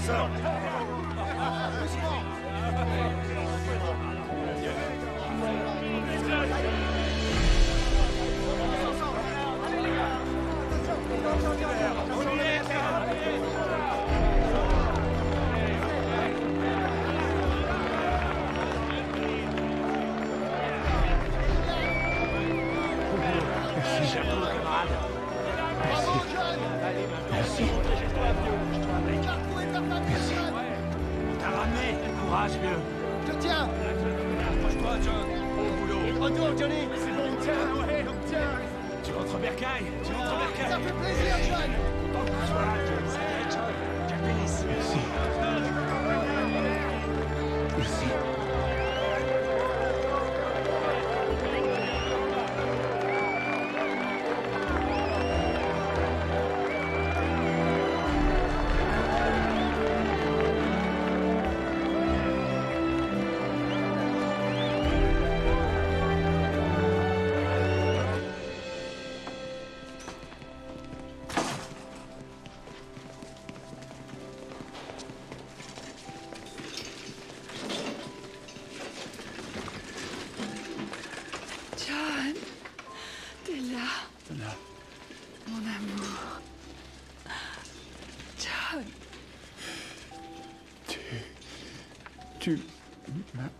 himself. Ramené Courage, vieux Je te tiens. Approche-toi, John. Bon boulot. Retour, Johnny. C'est bon, on tient, ouais, on tient Tu rentres bercaille Tu rentres bercaille Ça fait plaisir, John. Content que tu sois là, John. Ça y est, John. Merci. Merci. John, t'es là, Là. mon amour. John, Tu. Tu m'as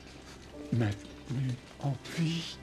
maintenu en vie.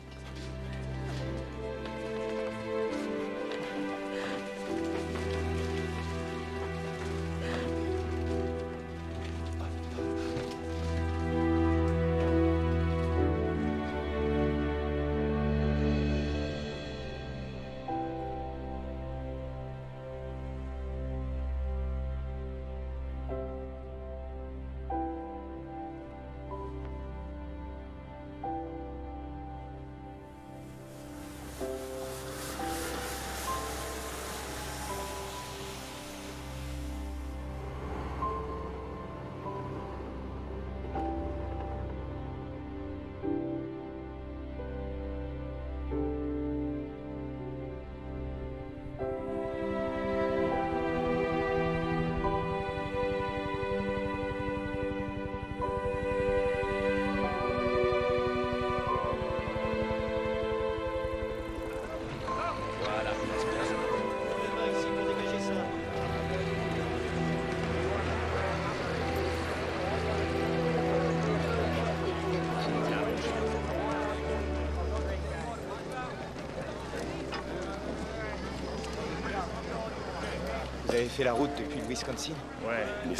Vous avez fait la route depuis le Wisconsin Ouais, les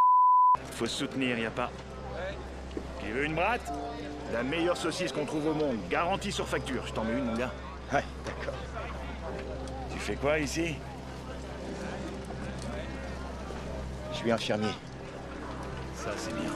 faut se soutenir, y a pas. Qui veut une bratte? La meilleure saucisse qu'on trouve au monde, garantie sur facture. Je t'en mets une, mon gars. Ouais, d'accord. Tu fais quoi ici? Je suis infirmier. Ça, c'est bien.